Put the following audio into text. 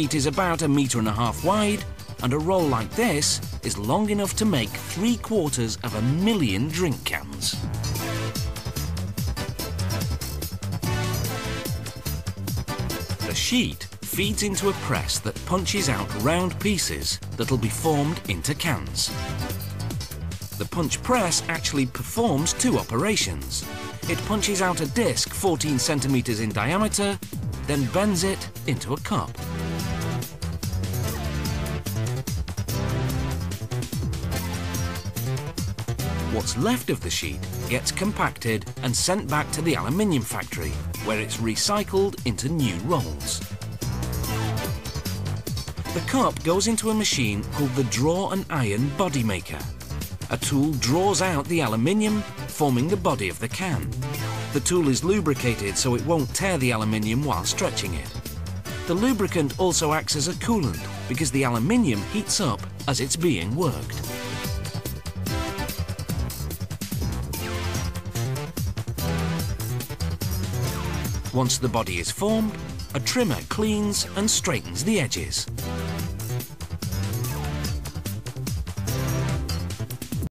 sheet is about a metre and a half wide, and a roll like this is long enough to make three quarters of a million drink cans. The sheet feeds into a press that punches out round pieces that'll be formed into cans. The punch press actually performs two operations. It punches out a disc 14 centimetres in diameter, then bends it into a cup. What's left of the sheet gets compacted and sent back to the aluminium factory, where it's recycled into new rolls. The cup goes into a machine called the Draw and Iron Body Maker. A tool draws out the aluminium, forming the body of the can. The tool is lubricated so it won't tear the aluminium while stretching it. The lubricant also acts as a coolant because the aluminium heats up as it's being worked. Once the body is formed, a trimmer cleans and straightens the edges.